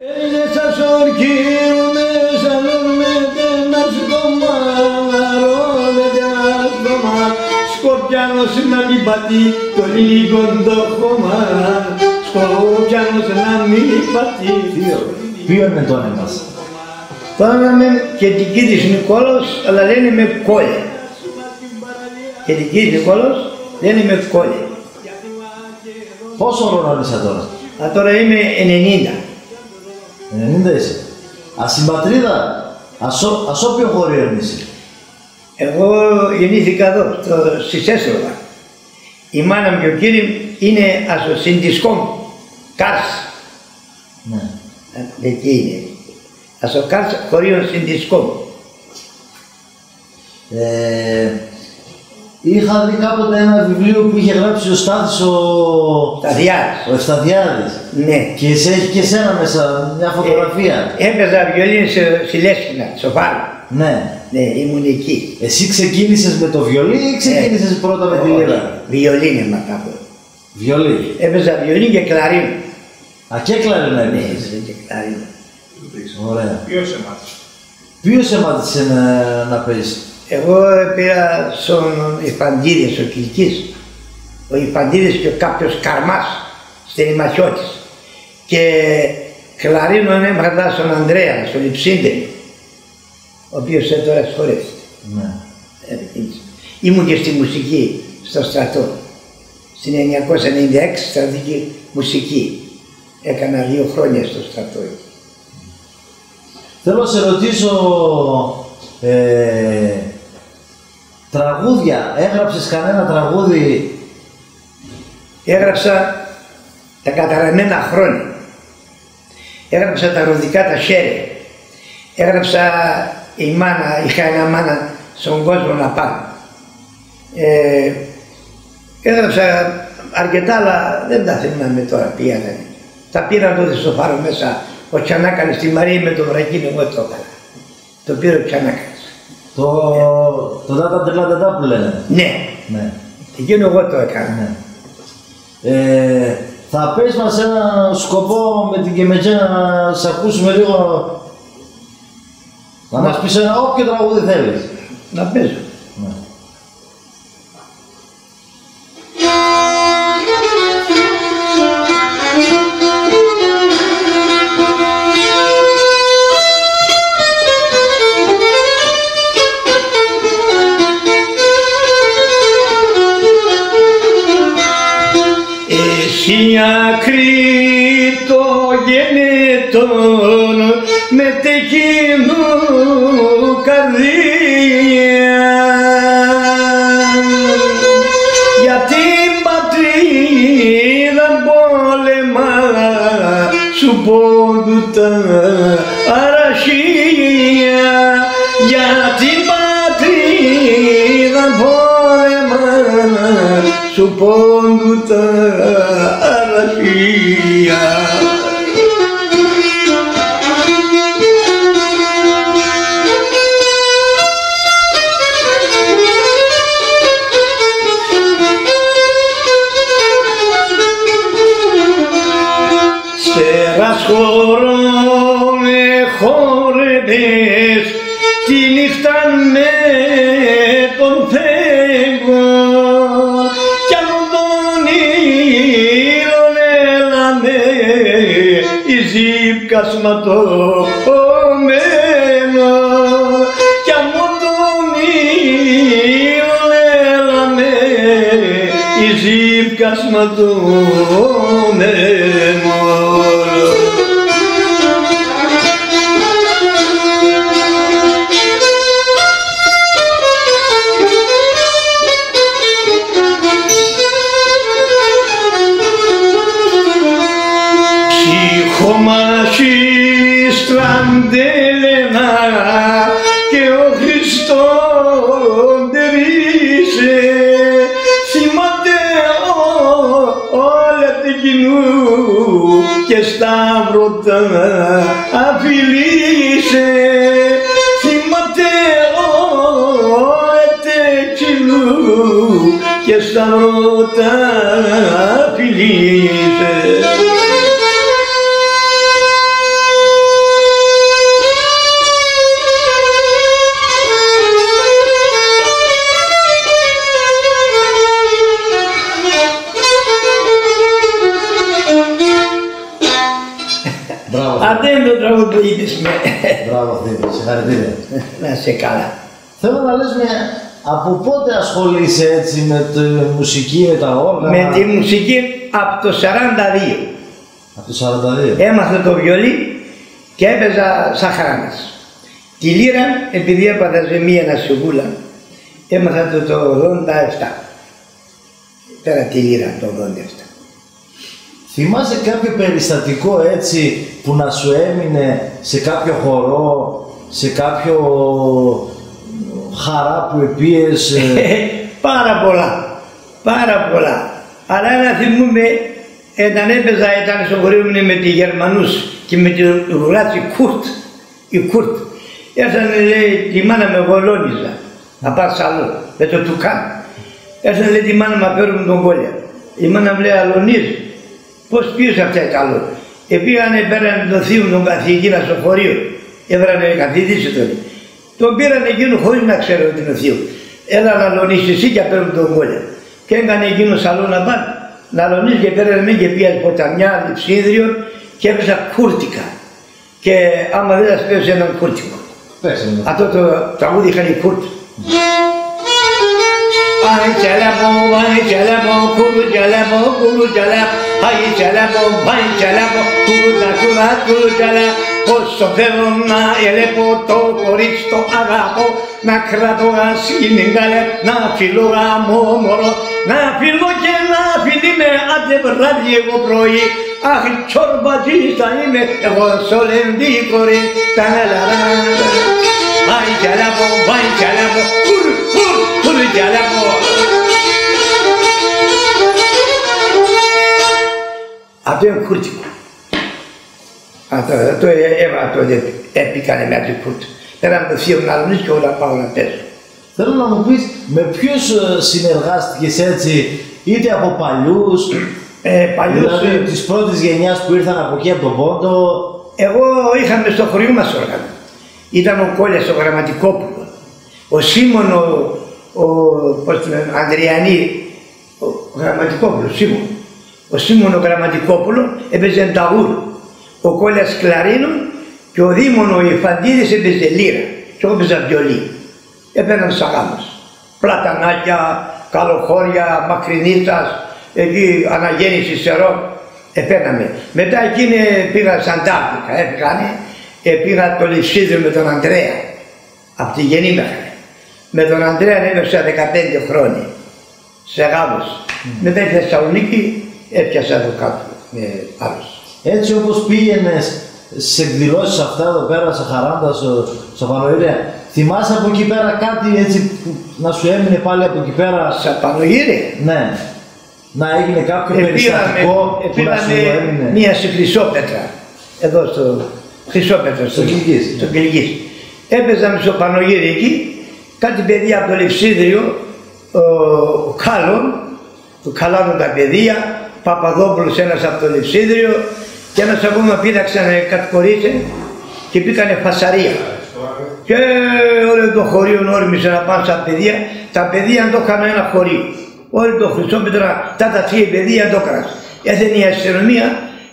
Είναι σαν σορκίουνε, σαν ορμέτε, να σκομάρωνετε μας δωμά. Σκοπιάνος να μην πατεί το λίγο το χώμα. Σκοπιάνος να μην πατεί. Ποιο είναι το όνομα μας. Το όνομα με και την κύριος Νικόλαος, αλλά λένε με κόλλε. Και την κύριος Νικόλαος λένε με κόλλε. Πόσο χρόνο είσαι τώρα. Α, τώρα είμαι 90. 90 είσαι. Ασυμπατρίδα. Ασό, ασό ποιο χωρίο είσαι. Εγώ γεννήθηκα εδώ, στο, στη Σέσροβα. Η μάνα μου και ο κύριος είναι ασοσυντισκόμ, Κάρς. Ναι. Ε, Εκεί είναι. Ασοκάρς χωρίων συντισκόμ. Ε, είχα δει κάποτε ένα βιβλίο που είχε γράψει ο Στάθης ο, Τα διάρκεια. ο Ευσταθιάδης. Ναι. Και σε έχει και σένα μέσα μια φωτογραφία. Ε, έπαιζα βιολίνο σε- στη Λέσχυνα, στο Φάρο. Ναι. Ναι, ήμουν εκεί. Εσύ ξεκίνησες με το βιολί ή ξεκίνησες πρώτα με τη Όχι, λίρα. Βιολίνεμα κάπου. Βιολί. Έπαιζα βιολίνο και κλαρίνο. Α, και κλαρινέτα Ναι, έπαιζες. έπαιζα και κλαρίνο. Ωραία. Ποιος σε μάθησε. Ποιος σε μάθησε να, να παίζεις; Εγώ πήρα στον Ιφαντίδης, ο Κυλκής. Ο Ιφαντίδης και κάποιος Καρμάς, Στερημαχιώτης. Και κλαρίνο έμαθα στον Ανδρέα, στον Λιψίντε, ο οποίος ε, τώρα συγχωρέθηκε. Ναι. Ε, εκείνης. Ήμουν και στη μουσική στο στρατό. Στην 1996 στρατηγική μουσική. Έκανα δύο χρόνια στο στρατό. Θέλω να σε ρωτήσω ε, τραγούδια. Έγραψες κανένα τραγούδι; Έγραψα τα καταραμένα χρόνια. Έγραψα τα ροδικά τα χέρια. Έγραψα η μάνα, είχα ένα μάνα στον κόσμο να πάω. Ε, έγραψα αρκετά, αλλά δεν τα θυμάμαι τώρα ποια ήταν. Τα πήρα τότε στο φάρο μέσα. Ο Τσανάκανης στη Μαρία με το βρακίνο εγώ το έκανα. Το πήρε ο Τσανάκανης. Το, το δάτα τρελά τετά που λένε. Ναι, Ναι. εκείνο εγώ το έκανα. ναι. Ε, θα πες μας ένα σκοπό με την Κεμετζέ να σε ακούσουμε λίγο. Να μας πεις ένα όποιο τραγούδι θέλεις. Να παίζω. Ναι. Εσύ ακρίτο γεννητόν με τεκίνου καρδία για την πατρίδα πόλεμα σου πόντου τα αραχεία για την πατρίδα πόλεμα σου πόντου τα ζύπκα σματωμένο κι αν τον ήλον έλαμε η ζύπκα σματωμένο και στα τα φιλήσε. Αντέμει ο. Μπράβο Θήτη, συγχαρητήρια. Να σε καλά. Θέλω να λες μια από πότε ασχολείσαι έτσι με τη μουσική, με τα όργανα. Με τη μουσική από το 42. Από το 42. Έμαθα το βιολί και έπαιζα σαν χράνας. Τη λύρα, επειδή έπαθα ζημία ένα σιγούλα, έμαθα το, το 87. Πέρα τη λύρα το 87. Θυμάσαι κάποιο περιστατικό έτσι που να σου έμεινε σε κάποιο χορό, σε κάποιο χαρά που επίες. ε, Πάρα πολλά. Πάρα πολλά. Αλλά ένα θυμούμαι, όταν έπαιζα, ήταν στο χωρίο μου με τη Γερμανούς και με τη Ρουράτσι Κουρτ. Η Κουρτ. Έρθανε λέει, τη μάνα με γολόνιζα. Να πας άλλο, με το τουκάν. Έρθανε λέει τη μάνα να παίρνουν τον κόλλια. Η μάνα μου λέει αλωνίζει. Πώς πήγες αυτά καλό. Ε, πήγανε, πέρανε τον θείο τον καθηγητή στο χωρίο. Έβρανε καθηγητή τότε. Τον πήραν εκείνο χωρίς να ξέρω ότι είναι ο θείο. Έλα να λονίσεις εσύ και παίρνουν τον κόλλια. Και έκανε εκείνο άλλο να πάνε. Να λονίσει και πέρανε με και πήγα ποταμιά, λειψίδριο και έπαιζα κούρτικα. Και άμα δεν σας πέσει έναν κούρτικο. Πες μου. Αυτό το τραγούδι είχαν οι Κούρτ. Ay çalamo, vay çalamo, kuru çalamo, kuru çalamo, ay çalamo, vay çalamo, kuru da kura, kuru çalamo. Όσο θέλω να ελέπω το κορίτσι το αγάπω, να κρατώ ασύνην καλέ, να φιλώ γάμο μωρό, να φιλώ και να φιλεί με άντε βράδυ εγώ πρωί, αχ τσορμπατζής θα είμαι, εγώ σολεντή κορή, τα λαλαλα. Vay çalamo, vay çalamo, kuru, kuru, kuru çalamo. Αυτό είναι κούρτικο. Αυτό το έβαλα τότε, έπικανε με αυτό κούρτ. Πέραμε το θείο να λονίσει και όλα πάω να παίζω. Θέλω να μου πεις με ποιους ε, συνεργάστηκες έτσι, είτε από παλιούς, Ε, παλιούς, δηλαδή ε, της πρώτης γενιάς που ήρθαν από εκεί από τον Πόντο. εγώ είχαμε στο χωριό μας όργανο. Ήταν ο Κόλλιας ο Γραμματικόπουλος, ο Σίμων ο, ο πώς το λένε, Ανδριανή, ο Γραμματικόπουλος, Σίμων. Ο Σίμων ο Γραμματικόπουλος έπαιζε ταγούρ. Ο Κόλλιας Κλαρίνο και ο Δήμον ο Ιφαντίδης έπαιζε λύρα. Και εγώ έπαιζα βιολί. Έπαιρναν σαγάμας. Πλατανάκια, καλοχώρια, μακρινίτσας, εκεί αναγέννηση σερό, επέναμε. Μετά εκείνη πήγα σαν Αντάρτικα, έπηγανε, ε, πήγα το Λυσίδριο με τον Ανδρέα, από τη Γεννήμεχα. Με τον Ανδρέα έπαιξα 15 χρόνια, σε γάμος. Μετά ήρθα στη Θεσσαλονίκη, έπιασα εδώ κάτω με άλλους. Έτσι όπως πήγαινες σε εκδηλώσεις αυτά εδώ πέρα, σε χαράντα, στο, στο Πανοήρια, θυμάσαι από εκεί πέρα κάτι έτσι που να σου έμεινε πάλι από εκεί πέρα, Στα Πανογύρια, ναι, να έγινε κάποιο περιστατικό που να σου επήραμε έμεινε; μία σε Χρυσόπετρα, εδώ στο Χρυσόπετρα, Στο Κιλκής. Στο Κιλκής. Έπαιζαμε στο Πανογύρι εκεί, κάτι παιδιά από το Λευσίδριο, ο, ο Κάλλον, του Καλάνου τα παιδεία, Παπαδόπουλος ένας από το Λευσίδριο και ένας ακόμα πήραξαν κατηγορήσε και πήγανε φασαρία. Και όλο το χωρίο όρμησε να πάνε στα παιδεία, τα παιδεία το έκανα ένα χωρίο. Όλο το Χριστόπιτρα, τα τα τρία παιδεία το έκανα. Έθενε η αστυνομία,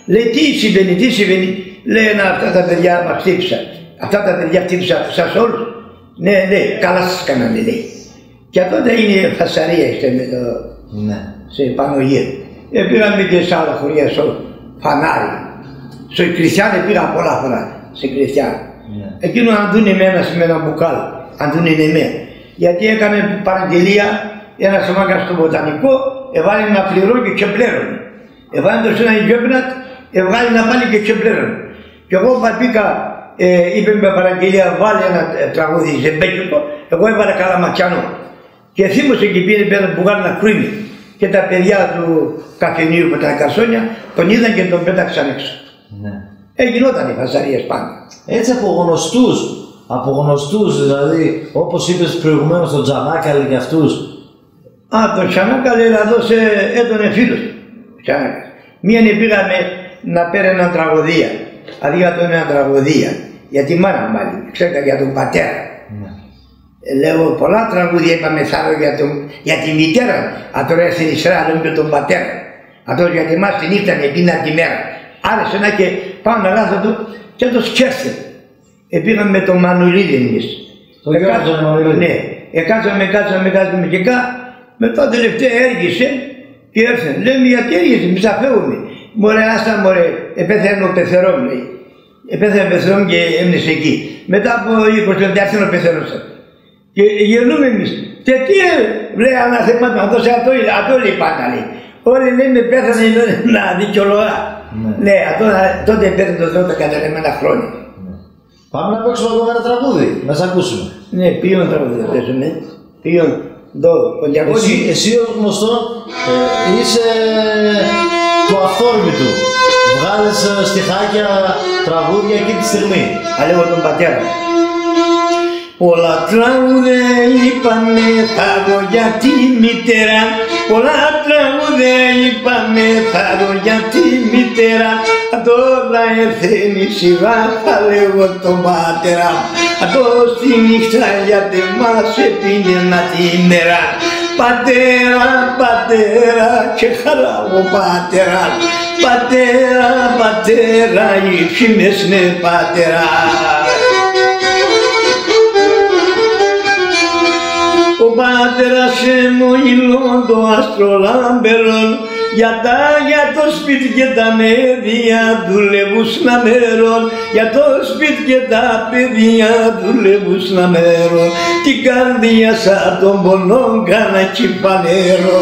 λέει τι συμβαίνει, τι συμβαίνει. Λέει να αυτά τα παιδιά μας χτύπησαν. Αυτά τα παιδιά χτύπησαν σας όλους. Ναι, ναι, καλά σας κάνανε λέει. Και τότε είναι φασαρία είστε με το, Ναι. σε Πανογύρι. Ε, πήγαμε και σε άλλα χωριά, στο Φανάρι. Στο Κριστιανό πήγα πολλά φορά, σε Κριστιανό. Ναι. Εκείνο αν δουν εμένα με ένα μπουκάλ, αν δουν εμένα. Γιατί έκανε παραγγελία ένας μάγκα στο βοτανικό, έβαλε να πληρώ και ξεπλέρωνε. Έβαλε το σε ένα γεώπνατ, έβγαλε να πάλι και ξεπλέρωνε. Και εγώ παπήκα, ε, είπε με παραγγελία, βάλε ένα ε, τραγούδι ζεμπέκικο, εγώ έβαλα καλαματιανό. Και θύμωσε και πήρε πέρα μπουκάλ να κρύβει. Και τα παιδιά του καφενείου με τα καρσόνια τον είδαν και τον πέταξαν έξω. Ναι. Ε, γινόταν οι φασαρίες πάντα. Έτσι από γνωστούς, από γνωστούς δηλαδή, όπως είπες προηγουμένως τον Τζανάκαλη και αυτούς, Α, τον Τσανάκα λέει να δώσει έτονε φίλος. Τσανάκα. Μίαν πήγαμε να παίρνει ένα τραγωδία. Αντί για τον ένα τραγωδία. Για τη μάνα μου μάλλον. Ξέρετε για τον πατέρα. ναι. Ε, Λέω πολλά τραγούδια είπαμε θα λέω για, τον, για τη μητέρα. Αν τώρα έρθει η σειρά λέμε και τον πατέρα. Αυτό για τη μας τη νύχτα με πίνα τη μέρα. Άρεσε να και πάω να λάθω του και το σκέφτεται. Επήγαμε με τον Μανουλίδη εμείς. Το Γιώργο τον Μανουλίδη. Ναι, εκάτσαμε, κάτσαμε, κάτσαμε και κα. Μετά τελευταία έργησε και έρθε. Λέμε γιατί έργησε, μη θα φεύγουμε. Μωρέ, άστα μωρέ, επέθανε ο πεθερό μου λέει. Επέθανε ο πεθερό μου και έμεινε εκεί. Μετά από 20 λεπτά έρθει ο πεθερό Και γελούμε εμείς. Και τι λέει αναθεμάτα, αυτό σε αυτό, αυτό λέει πάντα λέει. Όλοι λέμε πέθανε να δικαιολογά. Ναι. Ναι, αυτό, τότε πέθανε το Θεό τα καταλεμμένα χρόνια. Πάμε να παίξουμε ακόμα ένα τραγούδι, να σε ακούσουμε. Ναι, πήγαινε τραγούδι θα παίζουμε. Πήγαινε εδώ, ο Εσύ, Διακόνης. εσύ ως γνωστός ε, είσαι του αυθόρμητου. Βγάλες ε, στιχάκια, τραγούδια εκεί τη στιγμή. Θα λέγω τον πατέρα. Πολλά τραγούδια είπαμε θα δω για τη μητέρα Πολλά τραγούδια είπαμε θα δω για τη μητέρα Τώρα έρθει η σειρά θα λέγω τον πατέρα. Αυτό στη νύχτα γιατί μας έπινε να τη μέρα Πατέρα, πατέρα και χαρά ο πατέρα. Πατέρα, πατέρα, οι φήμες ναι πατέρα Ο πατέρας εννοήλων το άστρο λάμπερον για τα για το σπίτι και τα παιδιά δουλεύουν να μέρον. Για το σπίτι και τα παιδιά δουλεύουν να μέρον. Την καρδιά σαν τον πονό κάνα κυπανέρο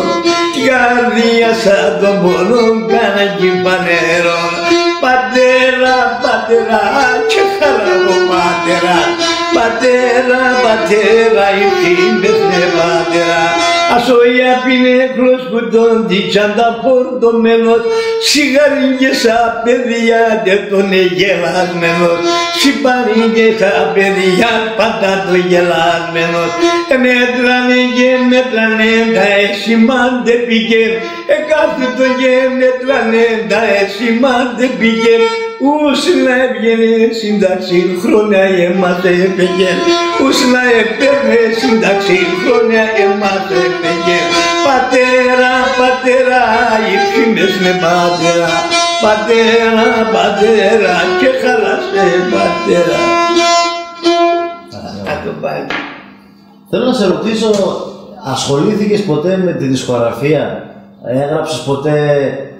την καρδιά σαν τον πονό κάνα κυπανέρο Πατέρα, πατέρα, και χαρά μου πατέρα Πατέρα, πατέρα, οι φήμες ναι πατέρα Ασο η απεινέκλος που τον τίτσαντα φορτωμένος Σιγαρίγε σαν παιδιά και τον γελασμένος Συμπαρίγε σαν παιδιά πάντα το γελασμένος Μέτρανε και μέτρανε τα εσημάντε πήγε. Εκάθε το και μέτρανε τα εσημάντε πήγε Ούς να έβγαινε σύνταξη χρόνια εμάς έπαιγε. Ούς να έπαιρνε σύνταξη χρόνια εμάς έπαιγε. Πατέρα, πατέρα, οι φήμες με πατέρα. Πατέρα, πατέρα και χαλάσε πατέρα. Να το πάει Θέλω να σε ρωτήσω, ασχολήθηκες ποτέ με τη δισκογραφία, έγραψες ποτέ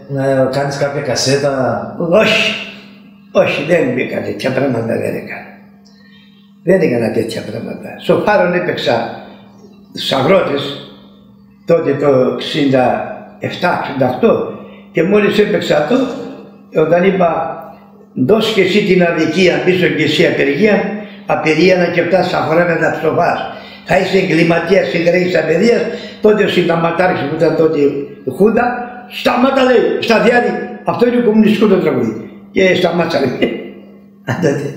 να κάνεις κάποια κασέτα; Όχι, όχι, δεν μπήκα τέτοια πράγματα, δεν έκανα. Δεν έκανα τέτοια πράγματα. Στο Φάρον έπαιξα στους αγρότες, τότε το 67-68 και μόλις έπαιξα αυτό, όταν είπα δώσ' και εσύ την αδικία, πίσω και εσύ απεργία, απεργία να και φτάσεις στα χρήματα ψοφάς. Θα είσαι εγκληματίας συγγραφής απεργίας, τότε ο συνταγματάρχης που ήταν τότε η Χούντα, σταμάτα λέει, στα διάρρη, αυτό είναι κομμουνιστικό το τραγούδι. Και σταμάτησα λέει. Α, τότε.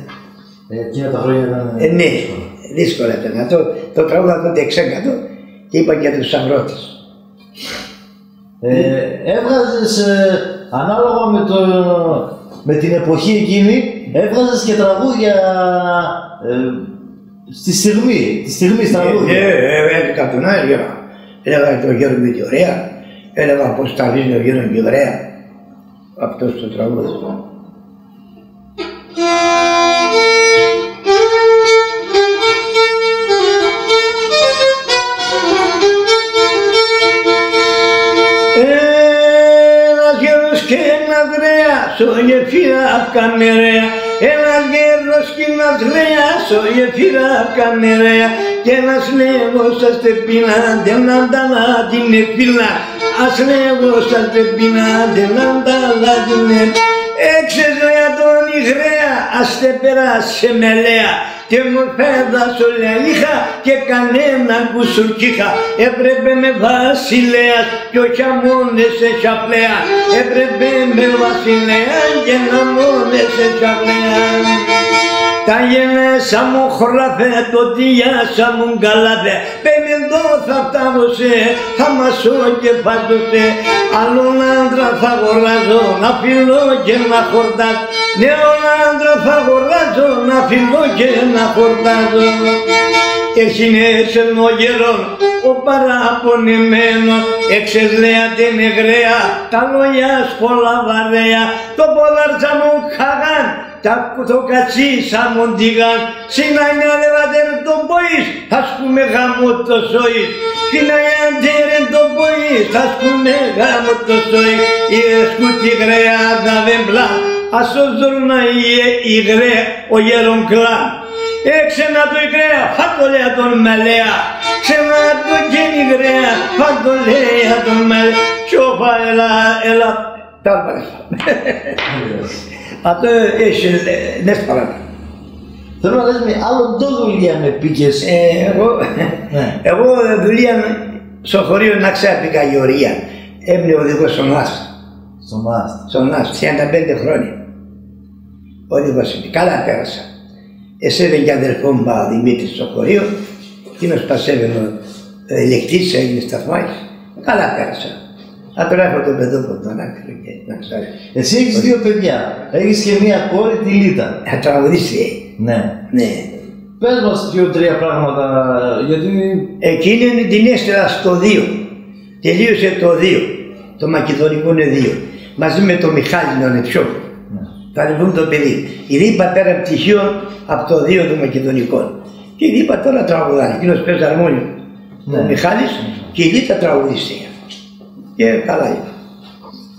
Ε, εκείνα τα χρόνια ήταν... Ε, ναι, δύσκολα ήταν. Το, το τραγούδι τότε εξέκατο και είπα και τους αγρότες. Ε, έβγαζες, ε, ανάλογα με, το, με την εποχή εκείνη, έβγαζες και τραγούδια ε, στη στιγμή, τη στιγμή στα Ε, τραγούδια. ε, έλεγα τον έλεγα. Έλεγα το Γιώργο και ωραία. Έλεγα πως τα λύνει ο Γιώργος και ωραία. Αυτός το τραγούδι. Ένας γέρος και ένας ρέας, ο γεφύρα καμερέα. Ένας γέρος και ένας ρέας, ο γεφύρα καμερέα. Και ένας λέγω στα στεπίνα, δεν ανταλά την επίλα. Ας λέγω στα στεπίνα, δεν ανταλά την επίλα. Έξες λέει τον υγραία, ας τε περάσει με λέα και μορφέδα σου είχα και κανένα κουσουρκίχα έπρεπε με βασιλέας και όχι αμόνες σε σαπλέα έπρεπε με βασιλέα και να μόνες σε σαπλέα τα γενέσα μου χωράφε, το τιάσα μου γκαλάθε. Πέμεντο θα φτάβωσε, θα μασώ και φάτωσε Άλλον άντρα θα αγοράζω, να φιλώ και να χορτάζω. Νέον άντρα θα αγοράζω, να φιλώ και να χορτάζω Έρχινε σε ο γερόν, ο παραπονημένος εξεδλέα την εγραία τα λόγια πολλά βαρέα το ποδάρτσα μου χαγάν τα το κατσί σαν μοντιγάν συνάινε αδεβατέρ το ποίς ας πούμε γάμο το σοίς συνάινε αδεβατέρ το ποίς ας πούμε γάμο το σοίς η εσκούτη γραία τα βεμπλά ας ο ζωρούνα η γραία ο γερον κλάν Έξενα το υγραία, φαντολέα τον μελέα. Ξένα το γίνει υγραία, φαντολέα τον μελέα. Σιώπα, έλα, έλα. Τα παρέστα. Αυτό έχει νες παράτα. Θέλω να λες με άλλο το δουλειά με πήγες. Εγώ, εγώ δουλειά στο χωρίο να ξέρω πήγα γεωρία. Έμεινε οδηγός στον Άστα. Στον Άστα. Στον Άστα, 35 χρόνια. Οδηγός είμαι. Καλά πέρασα. Εσέβαινε και αδερφό μου ο Δημήτρης στο χωρίο, εκείνος πασέβαινε ο ελεκτής, έγινε σταθμάρχης. Καλά πέρασα. Θα τρέχω το παιδό από τον άκρη και να ξέρει. Εσύ έχεις δύο παιδιά. Έχεις και μία κόρη, τη Λίτα. Θα τραγουδήσει. Ναι. Ναι. Πες μας δύο-τρία πράγματα, γιατί... Εκείνη είναι την έστειλα στο 2. Τελείωσε το 2. Το μακεδονικό είναι 2. Μαζί με το Μιχάλη τον Νεψιό. Ναι. Θα λοιπόν το παιδί. Η Ρήπα πέρα πτυχίο από το 2 του μακεδονικό. Και η Ρήπα τώρα τραγουδάει. Εκείνος παίζει αρμόνιος. Ναι. Ο Μιχάλης και η Λίτα τραγουδίστρια. Και καλά είναι.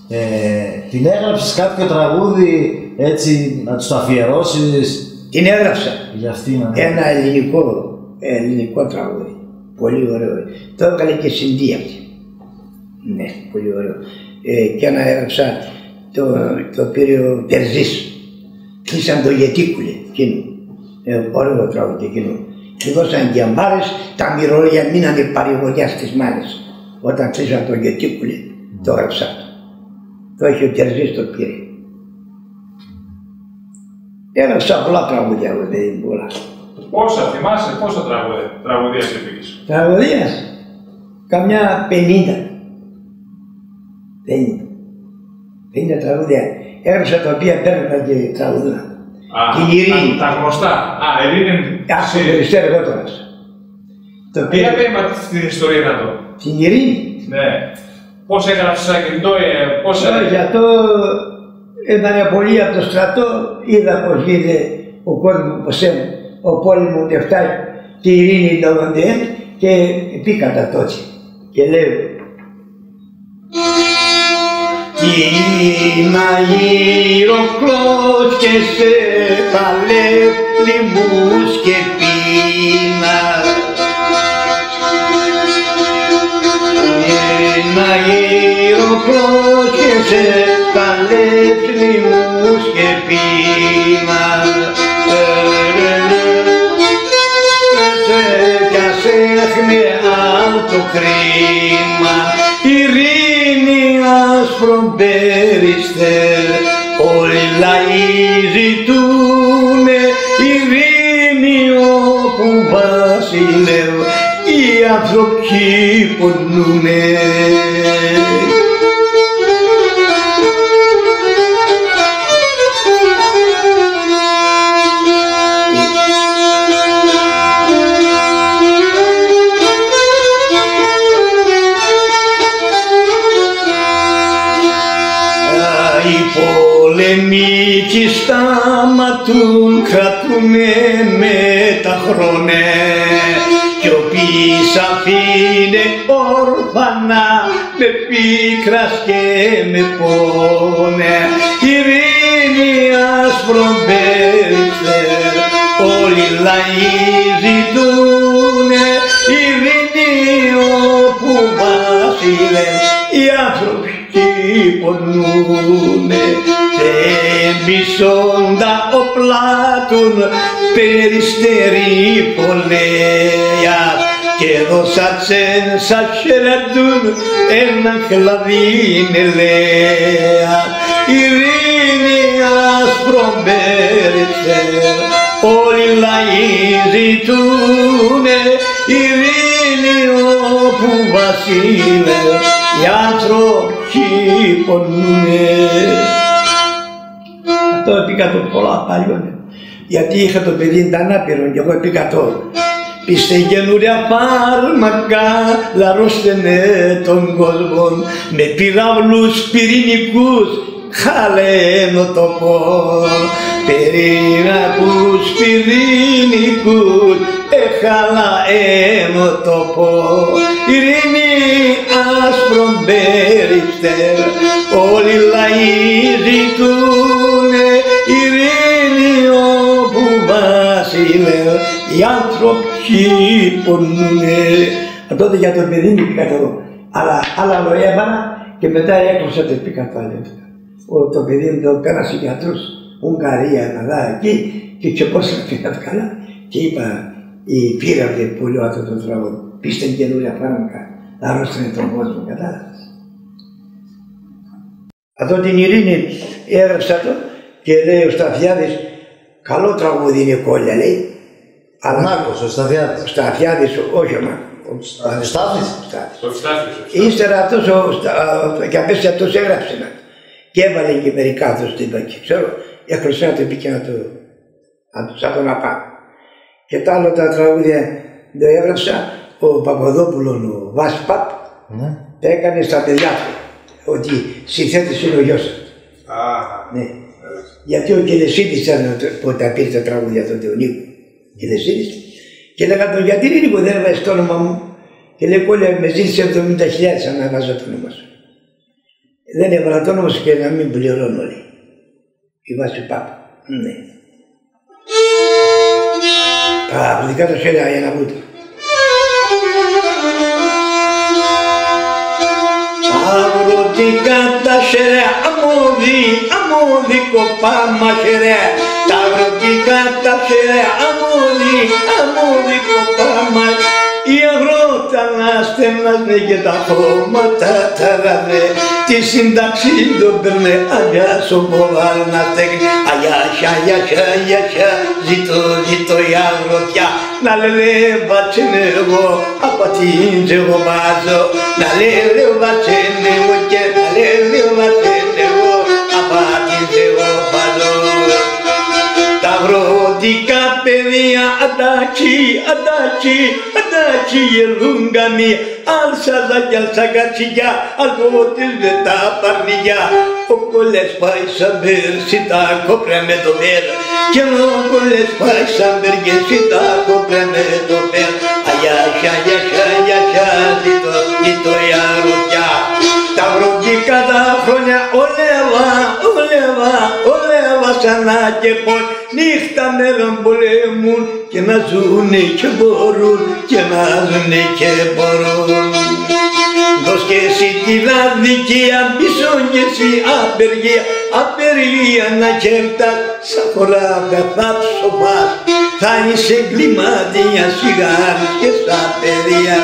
Ε, την έγραψες κάποιο τραγούδι έτσι να τους το αφιερώσεις; Την έγραψα. για αυτήν. ναι. Ένα ελληνικό, ελληνικό τραγούδι. Πολύ ωραίο. Το έκανε και συντή αυτή. Ναι, πολύ ωραίο. Ε, και ένα έγραψα το, το πήρε ο Τερζής. Κλείσαν το γετίκουλε εκείνο. Ε, ωραίο τραγούδι εκείνο. Του δώσαν και αμπάρες, τα μυρολόγια μείνανε παρηγοριά στις μάνες. Όταν κλείσαν το γετίκουλε, το έγραψα αυτό. Το έχει ο Τερζής το πήρε. Έγραψα πολλά τραγούδια, εγώ δεν είναι πολλά. Πόσα θυμάσαι, πόσα τραγούδια, τραγουδία σε πήγες. Τραγωδίας, καμιά πενήντα. Πενήντα. Πενήντα τραγούδια. Έγραψα τα οποία παίρνουν και τραγουδούν. Α, Την Ειρήνη. Τα, τα γνωστά. Α, Ειρήνη. Άκου περισσότερο εγώ τώρα. Το Για οποίο, πες μας την ιστορία να το. την ειρήνη. Ναι. Πώς έγραψες ακριτό, ε, πώς... Τώρα για το ήταν πολύ από το στρατό, είδα πως γίνεται ο κόσμος πως είναι ο πόλεμος δεν φτάσει τη ειρήνη το Βαντέν και πήγα τα τότε. Και λέω Κύμα γύρω κλός και σε παλεύει λιμούς και πείνα ένα γύρο και σε παλεύει λιμούς και πείνα κι ας έχνε το κρίμα ειρήνη άσπρον περιστέρ όλοι οι λαοί ζητούνε ειρήνη όπου βασιλεύω οι άνθρωποι ποννούνε με πίκρας και με πόνε. Ειρήνη άσπρον περιστέρ όλοι οι λαοί ζητούνε. Ειρήνη όπου βασιλεύει οι άνθρωποι ποννούνε σε μισόντα οπλάτων περιστερή πολέα και δώσα τσέν σαν χαιρετούν ένα κλαδί νελέα ειρήνη άσπρο περιστέρ όλοι οι λαοί ζητούνε ειρήνη όπου βασίλευε οι άνθρωποι ποννούνε. Αυτό πήγα το πολλά παλιόν. Γιατί είχα το παιδί ήταν άπειρο και εγώ πήγα το. Πίστε καινούρια φάρμακα, λαρώσθενε τον κόσμο με πυραυλούς πυρηνικούς, χαλένο το πω. Πυρηνακούς πυρηνικούς, εχαλαένο το πω. Ειρήνη άσπρον περιστέρ, όλοι οι λαοί ζητούνε βασιλεύει οι άνθρωποι ποννούνε. Τότε για το παιδί μου πήγα εδώ. Αλλά άλλα λόγια έβαλα και μετά έκλωσα το πήγα πάλι. Ο, το παιδί μου το πέρασε γιατρούς, Ουγγαρία, καλά εκεί και ξεπόσα πήγα καλά. Και είπα, η πύραυλη που λέω αυτό το τραγούδι, πίστε καινούρια φάρμακα, αρρώστανε τον κόσμο, κατάλαβες. Αυτό την ειρήνη έγραψα το και λέει ο Σταθιάδης, καλό τραγούδι είναι κόλλια λέει, Ο Νάκος, ο Σταδιάτης. ο Σταθιάδης, όχι ο Μάρκος. Ο Στάθης. Στάθης. Το Ευστάθιος. Ύστερα αυτός ο, Στα- και απέσια αυτός έγραψε να. Και έβαλε και μερικά αυτός το είπα και ξέρω, έκλωσε να το πει και να το, να το, σαν τον απά. Και τα άλλα τα τραγούδια το έγραψα ο Παπαδόπουλος, ο Βάσης Παπ, Ναι. τα έκανε στα παιδιά του. Ότι συνθέτης είναι ο γιος του. Α, Ναι. Γιατί ο Κελεσίδης ήταν το- που τα πήρε τα τραγούδια τότε ο Νίκο. Κελεσίδης. Και έλεγα τον γιατί είναι Νίκο δεν έβαζε το όνομα μου; Και λέει κόλλια με ζήτησε 70.000 αν έβαζα το όνομα σου. Δεν έβαλα το όνομα σου και να μην πληρώνω όλοι. Η βάση Πάπα. Ναι. Τα αγγλικά τα χέρια για να βούτα. Αγροτικά τα σερέ, αμμούδι, αμμούδι κοπάμα σερέ. Τα αγροτικά τα σερέ, αμμούδι, αμμούδι κοπάμα. Οι αγρότα να στενάζουν και τα χώματα τα ραβέ. Τη σύνταξη το παίρνε αγιά στο μποβάλ να στέκνει. Αγιάσια, αγιάσια, αγιάσια, ζήτω, ζήτω η αγροτιά. Να λένε βατσένε εγώ, από την εγώ βάζω. Να λένε βατσένε εγώ και να λένε παιδιά αντάκι, αντάκι, αντάκι γελούν καμία Αλσάζα κι αλσακατσιά, αλκότες με τα παρνιά Ο κολλές πάει σαν πέρσι τα κόπρα με το βέρ Και ο κολλές πάει σαν περγέσι τα κόπρα με το βέρ Αγιάσια, αγιάσια, αγιάσια, ζήτω, ζήτω η αγροτιά Τα αγροτικά τα χρόνια ολεύα, ολεύα, ολεύα ξανά και πως νύχτα μέρα πολέμουν και να ζουνε και μπορούν και να ζουνε και μπορούν. Δώσ' και εσύ την αδικία πίσω και εσύ απεργία, απεργία να κέρτας σαν χώρα θα ψοφάς θα είσαι εγκληματία σιγάρι και στα παιδιά.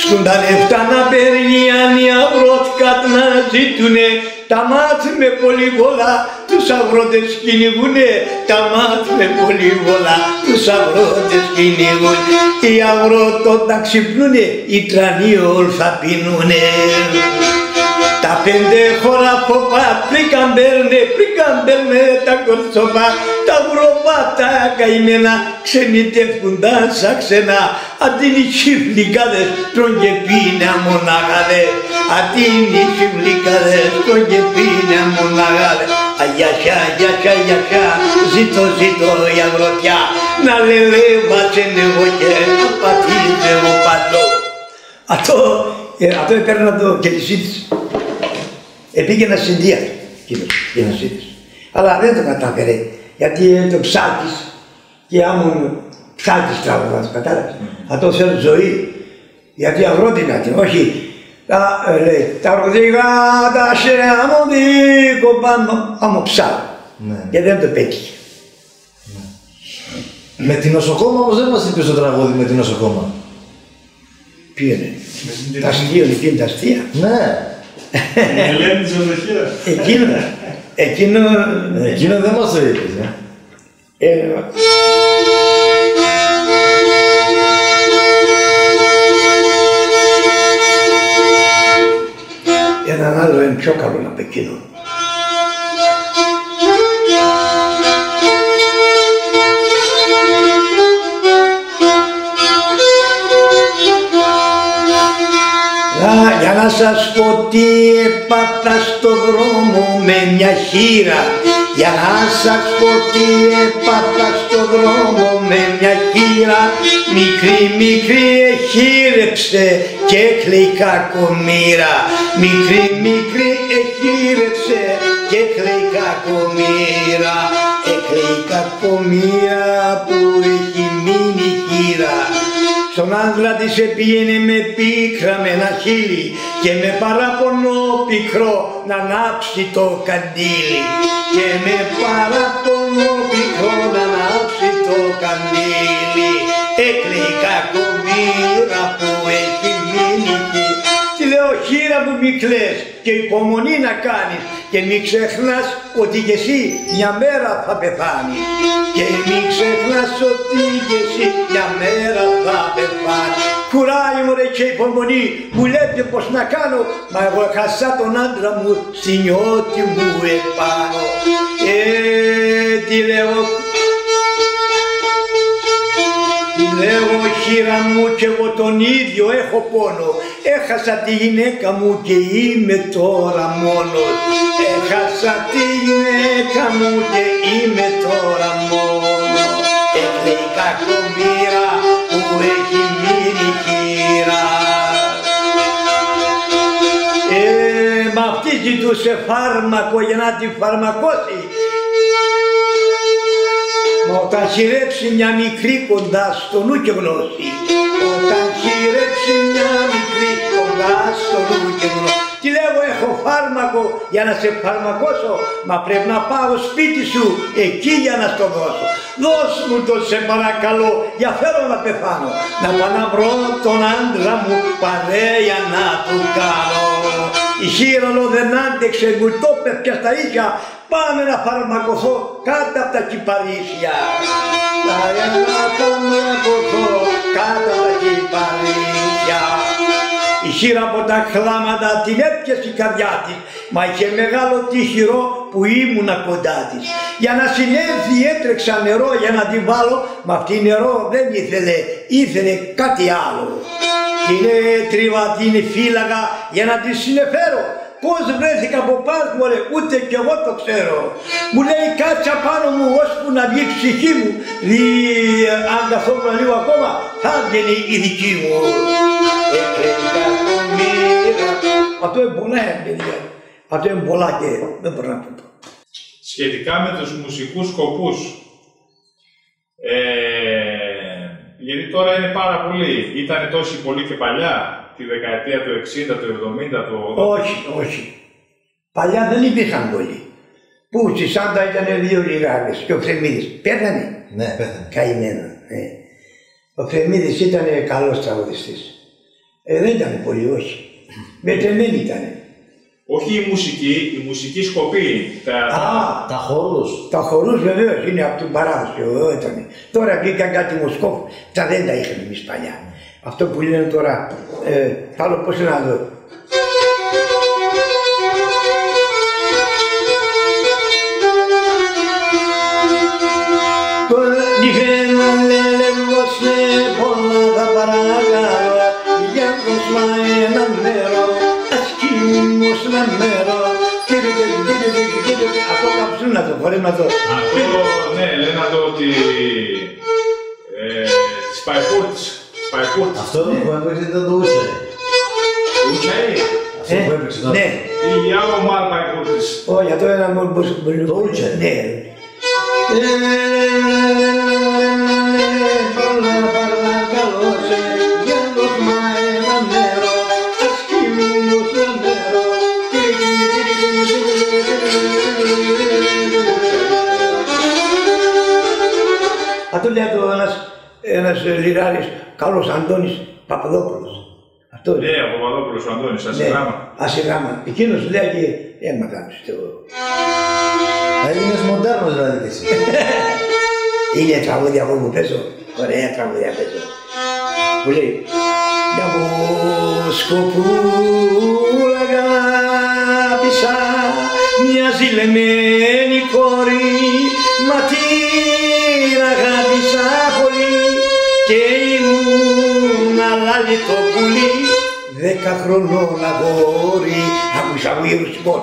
Σκουν τα λεφτά να περνιάν οι αγρότικα να ζήτουνε τα μάτια με πολύ βολά τους αγρότες κυνηγούνε τα μάτια με πολύ βολά τους αγρότες κυνηγούν οι αγρότοτα ξυπνούνε οι τρανοί όλοι θα πίνουνε. Τα πέντε χώρα φοπά πρίκαν μπέρνε, πρίκαν μπέρνε τα κορτσοπά τα βρωπά τα καημένα ξενιτεύκουν τα σαν ξένα. Αντί οι χιφλικάδες τρων και πίνα μοναγάδες αντί οι χιφλικάδες τρων και πίνα μοναγάδες Αγιασιά, αγιασιά, αγιασιά, ζήτω, ζήτω η αγροτιά. Να λελέ βάτσεν εγώ και να πατήζε εγώ παντό αυτό, ε, αυτό έπαιρνα το κελισίτης Επήγαινα στην Δία, κύριος Γενοσίδης. Αλλά δεν το κατάφερε, γιατί είναι το ψάλτης και άμουν ψάλτης τραγουδάς, κατάλαβες. Θα το θέλω ζωή, γιατί αγρότηνα την, όχι τα, ε, λέει, τα ροδίγα τα σεαμοδίκο πάνω, άμμο ψάλ. Ναι. Και δεν το πέτυχε. Με την νοσοκόμα όμως δεν μας είπε στο τραγούδι με την νοσοκόμα. Ποιο είναι, τα αστεία, εκείνη τα αστεία. Ναι. Η Ελένη της Οδοχίας. Εκείνο, εκείνο, Εκείνο δεν μας το είπες. ε. έναν άλλο είναι πιο καλό. Να, για να σας πω τι στο δρόμο με μια χείρα για να σας πω τι έπαθα στο δρόμο με μια χείρα. Μικρή μικρή εχείρεψε και έκλαιει κακομήρα. Μικρή μικρή εχείρεψε και έκλαιει κακομήρα. Έκλαιει κακομήρα που έχει μείνει χείρα στον άντρα της επήγαινε με πίκρα με ένα χείλι και με παραπονό πικρό να ανάψει το καντήλι. Και με παραπονό πικρό να ανάψει το καντήλι. Έκλαιει κακομήρα που μη κλαις και υπομονή να κάνεις και μη ξεχνάς ότι και εσύ μια μέρα θα πεθάνεις. Και μη ξεχνάς ότι και εσύ μια μέρα θα πεθάνεις. Κουράει μου ρε και υπομονή. Μου λέτε πως να κάνω μα εγώ χασά τον άντρα μου στην νιώτη μου επάνω. Ε, τι λέω; Λέω χείρα μου και εγώ τον ίδιο έχω πόνο. Έχασα τη γυναίκα μου και είμαι τώρα μόνος. Έχασα τη γυναίκα μου και είμαι τώρα μόνος Έκλαιει κακομήρα που έχει μείνει χείρα. Ε, Μ' αυτή ζητούσε φάρμακο για να τη φαρμακώσει. Μα όταν χειρέψει μια μικρή κοντά στο νου και γνώση. Όταν χειρέψει μια μικρή κοντά στο νου και γνώση. Τι λέω έχω φάρμακο για να σε φαρμακώσω Μα πρέπει να πάω σπίτι σου εκεί για να στο δώσω Δώσ' μου το σε παρακαλώ για θέλω να πεθάνω. Να πάω να βρω τον άντρα μου παρέα να του κάνω η χείρονο δεν άντεξε, μου το πια στα ίσια, πάμε να φαρμακοθώ κάτω από τα κυπαρίσια. Πάμε να φαρμακοθώ κάτω από τα κυπαρίσια. Η χείρα από τα χλάματα την έπιασε η καρδιά της, μα είχε μεγάλο τύχηρο που ήμουνα κοντά της. Για να συνέλθει έτρεξα νερό για να την βάλω, μα αυτή νερό δεν ήθελε, ήθελε κάτι άλλο. Την έτριβα, την φύλαγα για να τη συνεφέρω. Πώς βρέθηκα από πάνω μου, ρε, ούτε κι εγώ το ξέρω. Μου λέει κάτσα πάνω μου ώσπου να βγει η ψυχή μου. Δι, αν καθόμουν λίγο ακόμα, θα βγαίνει η δική μου. Έκλαικα το μοίρα. Αυτό είναι πολλά, ε, παιδιά. Αυτό είναι πολλά και δεν μπορώ να το πω. Σχετικά με τους μουσικούς σκοπούς, ε, γιατί τώρα είναι πάρα πολύ. Ήταν τόσοι πολύ και παλιά, τη δεκαετία του 60, του 70, του 80. Όχι, όχι. Παλιά δεν υπήρχαν πολλοί. Πού στη Σάντα ήταν δύο λιγάδες και ο Φρεμίδης. Πέθανε. Ναι, πέθανε. Καημένο. Ναι. Ο Φρεμίδης ήταν καλός τραγουδιστής. Ε, δεν ήταν πολύ, όχι. Μετρεμένοι ήταν. Όχι η μουσική, η μουσική σκοπή. Τα... Α, Τα χώρους. τα χορούς βεβαίως είναι από την παράδοση, εδώ ήταν. Τώρα βγήκαν κάτι Μοσκόφ, τα δεν τα είχαμε εμείς παλιά. Αυτό που λένε τώρα, ε, άλλο πώς να δω. Καψούν να το φορέ να το. Αυτό, ναι, λένε το ότι. Ε, Σπαϊκούρτς. Σπαϊκούρτς. Αυτό που έπαιξε ήταν το Ούτσε. Ουτσαί. Αυτό που έπαιξε τώρα. Ναι. Η Γιάο Μαρ Σπαϊκούρτς. Όχι, αυτό είναι μόνο πως Το Ούτσε. Ναι. Ένας λιράρης, καλός Αντώνης Παπαδόπουλος. Αυτό Ναι, ο Παπαδόπουλος ο Αντώνης, Ναι, ασυγράμμα. ασυγράμμα. Εκείνος λέγει έμαθα στο... Έγινες μοντέρνος δηλαδή και εσύ. Είναι τραγούδια εγώ που παίζω, ωραία τραγούδια παίζω. Που λέει «Μια βοσκοπούλα αγάπησα, μια ζηλεμένη κόρη, μα την δέκα χρονών αγόρι άκουσα από γερουσικών.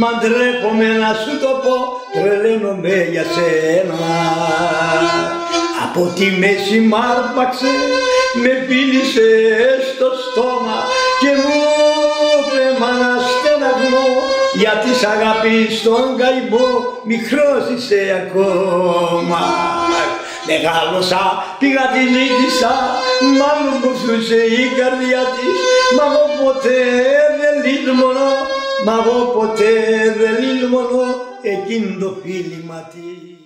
Μα ντρέπομαι να σου το πω τρελαίνομαι για σένα. Από τη μέση μ' άρπαξε με φίλησε στο στόμα και μου είπε μ' αναστεναγμό γιατί σ' αγάπη στον καημό μικρός είσαι ακόμα Μεγάλωσα, πήγα τη ζήτησα, μάλλον κουφούσε η καρδιά της Μα εγώ ποτέ δεν λύσμονω, μα εγώ ποτέ δεν λύσμονω εκείνο το φίλημα της